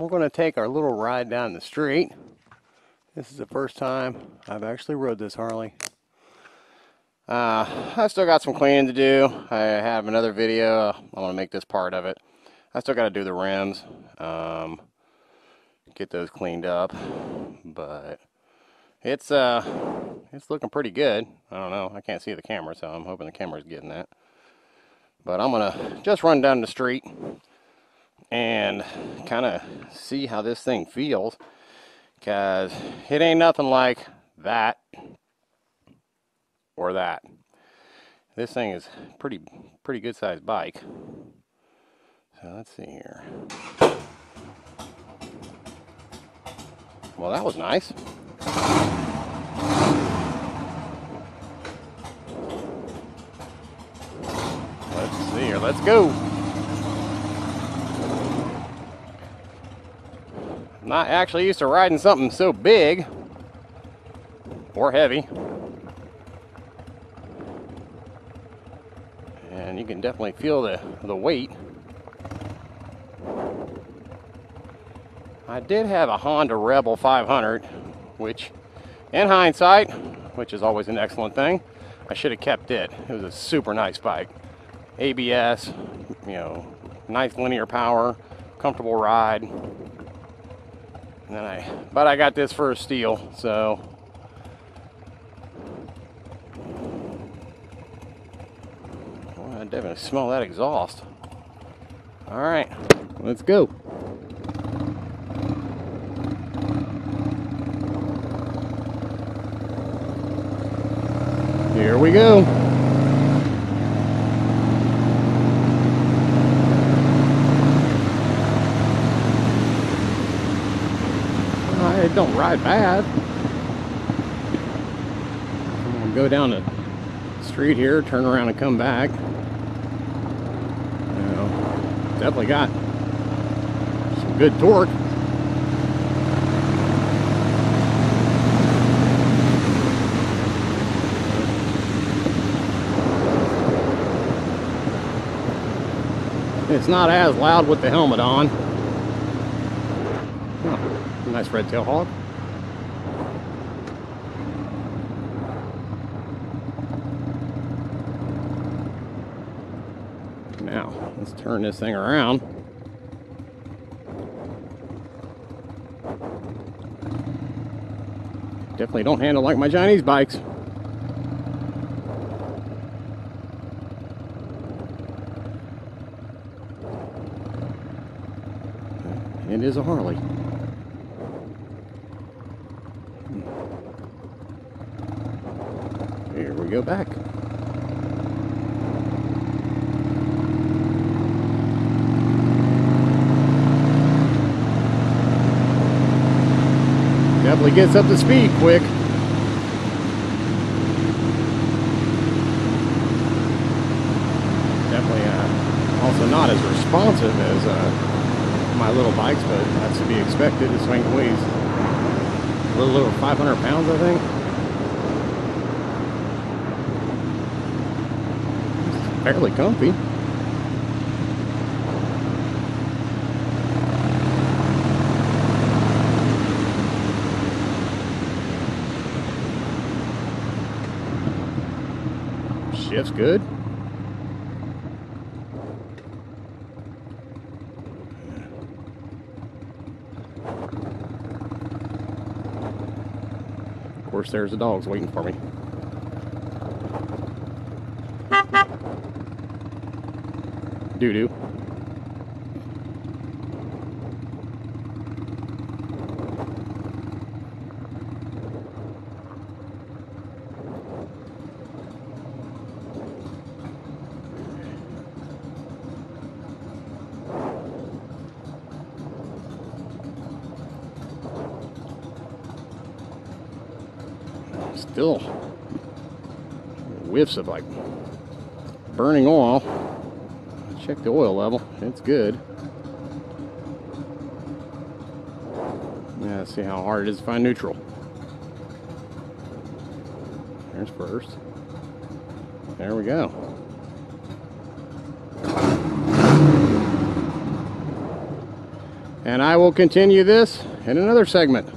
We're going to take our little ride down the street. This is the first time I've actually rode this Harley. Uh, I still got some cleaning to do. I have another video. I want to make this part of it. I still got to do the rims. Um, get those cleaned up. But it's uh, it's looking pretty good. I don't know. I can't see the camera, so I'm hoping the camera's getting that. But I'm to just run down the street and kind of see how this thing feels because it ain't nothing like that or that. This thing is pretty pretty good sized bike. So let's see here. Well, that was nice. Let's go. not actually used to riding something so big or heavy. And you can definitely feel the, the weight. I did have a Honda Rebel 500, which in hindsight, which is always an excellent thing, I should have kept it. It was a super nice bike. ABS, you know, nice linear power, comfortable ride. And then I, but I got this for a steal, so. I definitely smell that exhaust. All right, let's go. Here we go. It don't ride bad. I'm gonna go down the street here, turn around and come back. You know, definitely got some good torque. It's not as loud with the helmet on. Nice red tail hog. Now, let's turn this thing around. Definitely don't handle like my Chinese bikes. It is a Harley. Here we go back. Definitely gets up to speed quick. Definitely uh, also not as responsive as uh, my little bikes, but that's to be expected. This thing weighs a little over 500 pounds, I think. Fairly comfy. Shift's good. Of course, there's the dogs waiting for me. Doo-doo. Still whiffs of like burning oil. Check the oil level. It's good. Yeah, see how hard it is to find neutral. There's first. There we go. And I will continue this in another segment.